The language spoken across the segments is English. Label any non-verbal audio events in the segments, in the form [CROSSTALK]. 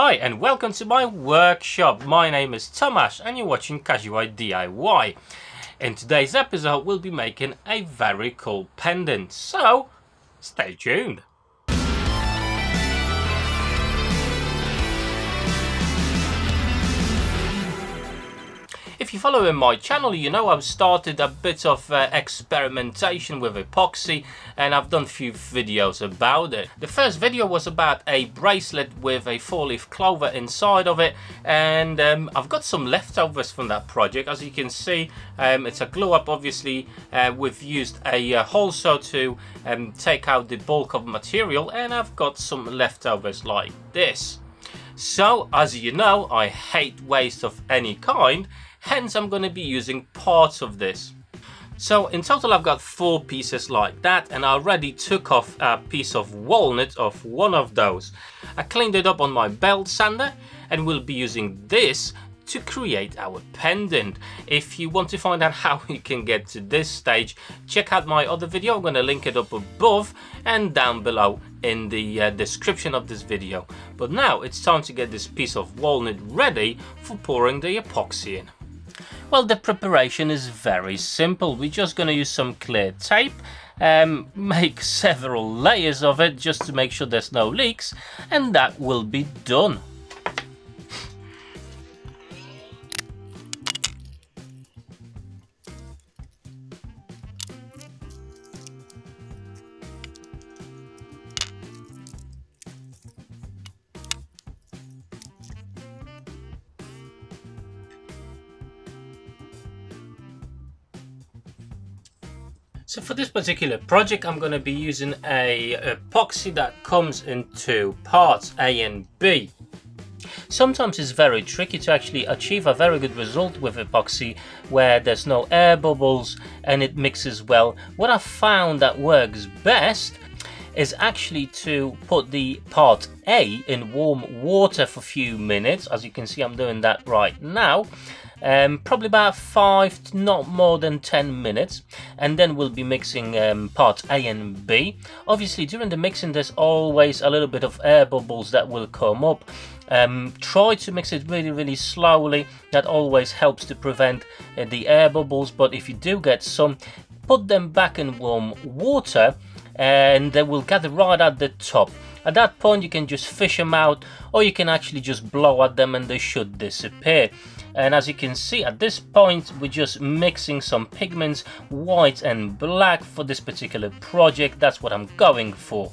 Hi and welcome to my workshop. My name is Tomasz and you're watching Casual DIY. In today's episode we'll be making a very cool pendant, so stay tuned. If you follow in my channel, you know I've started a bit of uh, experimentation with epoxy and I've done a few videos about it. The first video was about a bracelet with a four-leaf clover inside of it and um, I've got some leftovers from that project. As you can see, um, it's a glue up obviously. Uh, we've used a uh, hole saw to um, take out the bulk of material and I've got some leftovers like this. So, as you know, I hate waste of any kind hence I'm going to be using parts of this. So in total I've got four pieces like that and I already took off a piece of walnut of one of those. I cleaned it up on my belt sander and we'll be using this to create our pendant. If you want to find out [LAUGHS] how you can get to this stage, check out my other video. I'm going to link it up above and down below in the uh, description of this video. But now it's time to get this piece of walnut ready for pouring the epoxy in. Well, the preparation is very simple. We're just going to use some clear tape, um, [LAUGHS] make several layers of it just to make sure there's no leaks, and that will be done. So for this particular project, I'm going to be using a epoxy that comes in two parts, A and B. Sometimes it's very tricky to actually achieve a very good result with epoxy where there's no air bubbles and it mixes well. What I found that works best is actually to put the part A in warm water for a few minutes. As you can see, I'm doing that right now. Um, probably about five to not more than 10 minutes. And then we'll be mixing um, A and B. Obviously during the mixing there's always a little bit of air bubbles that will come up. Um, try to mix it really really slowly. That always helps to prevent uh, the air bubbles. But if you do get some put them back in warm water and they will gather right at the top. At that point you can just fish them out or you can actually just blow at them and they should disappear. And as you can see at this point we're just mixing some pigments white and black for this particular project. That's what I'm going for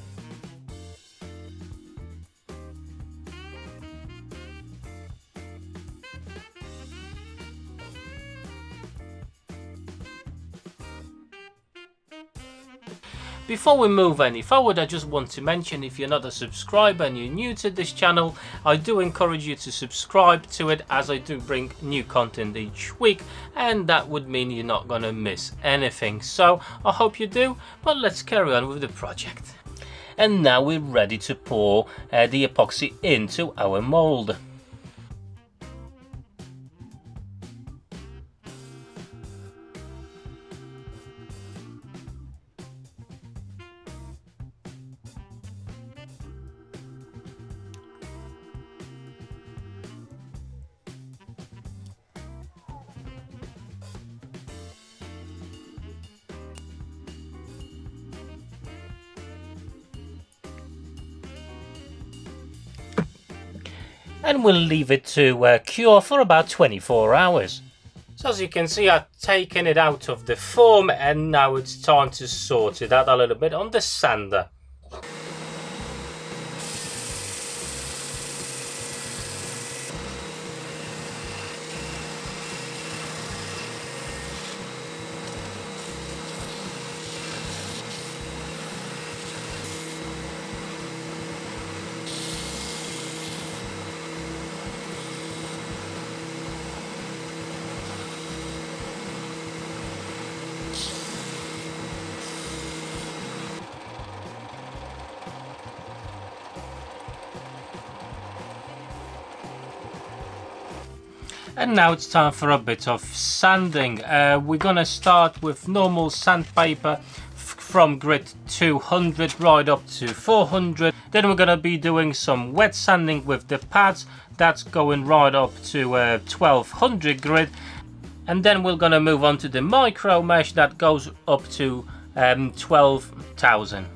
Before we move any forward, I just want to mention if you're not a subscriber and you're new to this channel, I do encourage you to subscribe to it as I do bring new content each week and that would mean you're not going to miss anything. So I hope you do, but let's carry on with the project. And now we're ready to pour uh, the epoxy into our mould. And we'll leave it to uh, cure for about 24 hours. So as you can see I've taken it out of the foam and now it's time to sort it out a little bit on the sander. And now it's time for a bit of sanding. Uh, we're gonna start with normal sandpaper from grid 200 right up to 400. Then we're to be doing some wet sanding with the pads. That's going right up to uh, 1200 grid. And then we're to move on to the micro mesh that goes up to um, 12,000.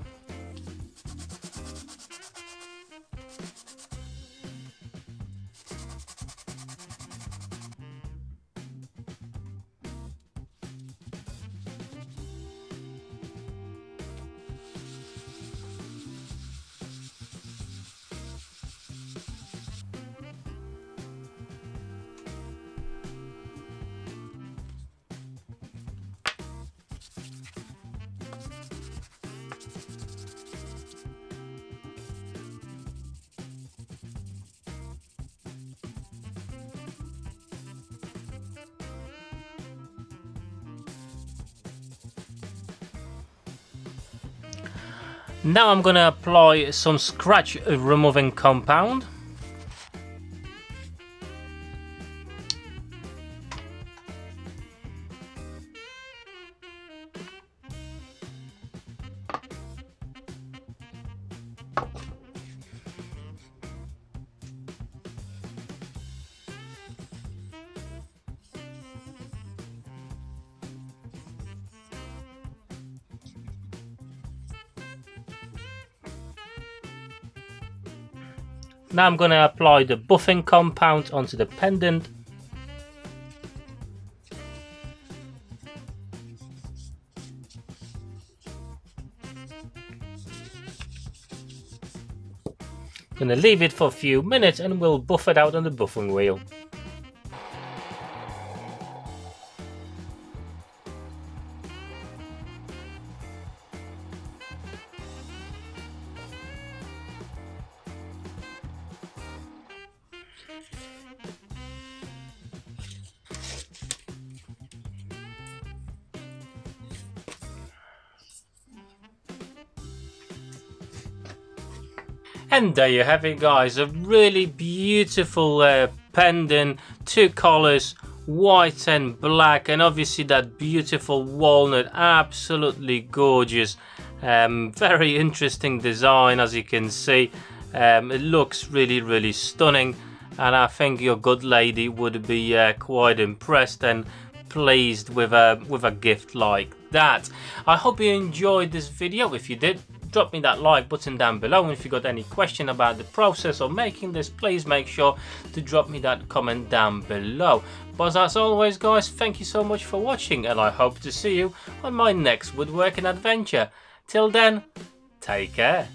Now I'm gonna apply some scratch removing compound. Now I'm going to apply the buffing compound onto the pendant. Gonna leave it for a few minutes and we'll buff it out on the buffing wheel. And there you have it guys, a really beautiful uh, pendant, two colors, white and black. And obviously that beautiful walnut, absolutely gorgeous. Um, very interesting design as you can see, um, it looks really really stunning and I think your good lady would be uh, quite impressed and pleased with a with a gift like that. I hope you enjoyed this video. If you did, drop me that like button down below and if you got any question about the process of making this please make sure to drop me that comment down below but as always guys thank you so much for watching and I hope to see you on my next woodworking adventure till then take care